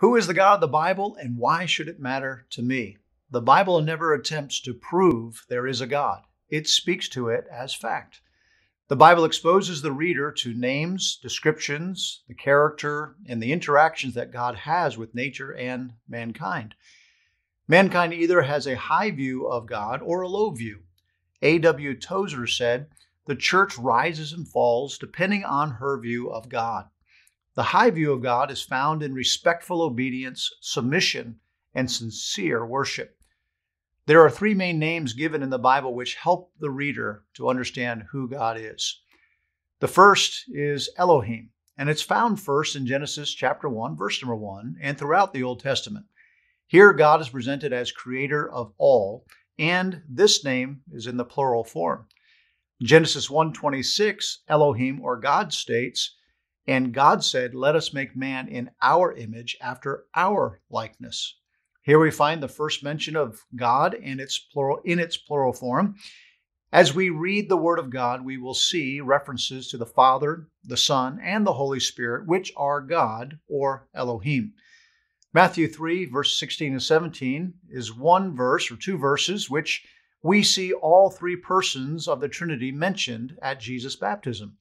Who is the God of the Bible and why should it matter to me? The Bible never attempts to prove there is a God, it speaks to it as fact. The Bible exposes the reader to names, descriptions, the character, and the interactions that God has with nature and mankind. Mankind either has a high view of God or a low view. A.W. Tozer said, The church rises and falls depending on her view of God. The high view of God is found in respectful obedience, submission, and sincere worship. There are three main names given in the Bible which help the reader to understand who God is. The first is Elohim, and it's found first in Genesis chapter 1, verse number 1, and throughout the Old Testament. Here, God is presented as creator of all, and this name is in the plural form. Genesis 1:26, Elohim or God states, and God said, "Let us make man in our image after our likeness." Here we find the first mention of God in its plural in its plural form. As we read the word of God, we will see references to the Father, the Son, and the Holy Spirit, which are God or Elohim. Matthew 3, verse 16 and 17 is one verse or two verses which we see all three persons of the Trinity mentioned at Jesus' baptism.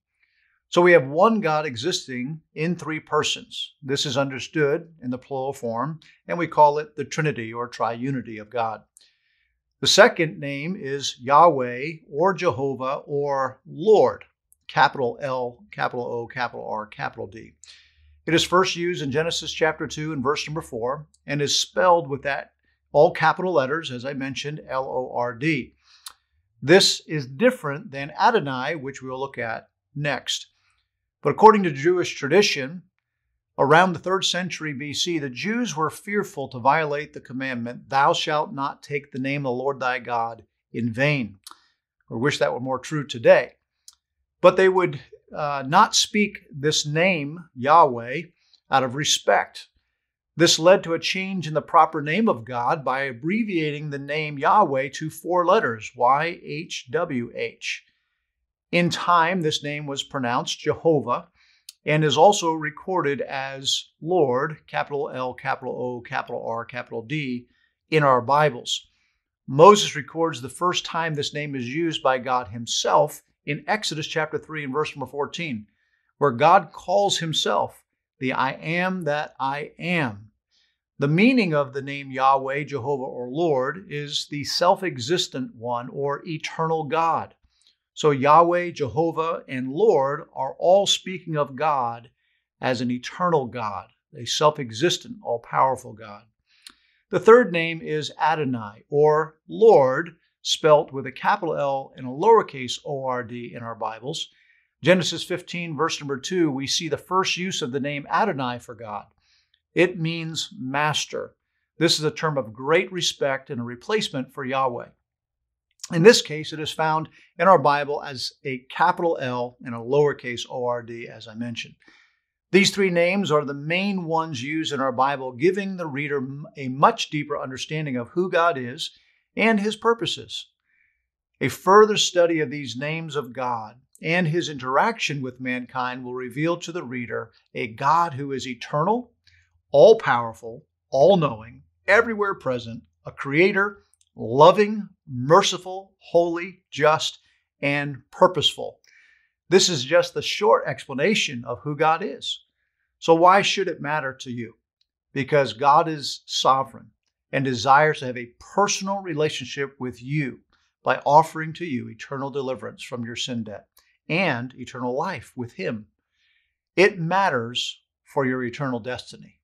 So we have one God existing in three persons. This is understood in the plural form, and we call it the Trinity or triunity of God. The second name is Yahweh or Jehovah or Lord, capital L, capital O, capital R, capital D. It is first used in Genesis chapter 2 and verse number 4 and is spelled with that all capital letters, as I mentioned, L O R D. This is different than Adonai, which we'll look at next. But according to Jewish tradition, around the third century BC, the Jews were fearful to violate the commandment, Thou shalt not take the name of the Lord thy God in vain. I wish that were more true today. But they would uh, not speak this name, Yahweh, out of respect. This led to a change in the proper name of God by abbreviating the name Yahweh to four letters, YHWH. In time, this name was pronounced Jehovah and is also recorded as Lord, capital L, capital O, capital R, capital D, in our Bibles. Moses records the first time this name is used by God Himself in Exodus chapter 3 and verse number 14, where God calls Himself the I am that I am. The meaning of the name Yahweh, Jehovah, or Lord is the self existent one or eternal God. So Yahweh, Jehovah, and Lord are all speaking of God as an eternal God, a self existent, all powerful God. The third name is Adonai, or Lord, spelt with a capital L and a lowercase o r d in our Bibles. Genesis 15, verse number 2, we see the first use of the name Adonai for God. It means master. This is a term of great respect and a replacement for Yahweh. In this case, it is found in our Bible as a capital L and a lowercase ORD, as I mentioned. These three names are the main ones used in our Bible, giving the reader a much deeper understanding of who God is and his purposes. A further study of these names of God and his interaction with mankind will reveal to the reader a God who is eternal, all powerful, all knowing, everywhere present, a creator loving, merciful, holy, just, and purposeful. This is just the short explanation of who God is. So, why should it matter to you? Because God is sovereign and desires to have a personal relationship with you by offering to you eternal deliverance from your sin debt and eternal life with Him. It matters for your eternal destiny.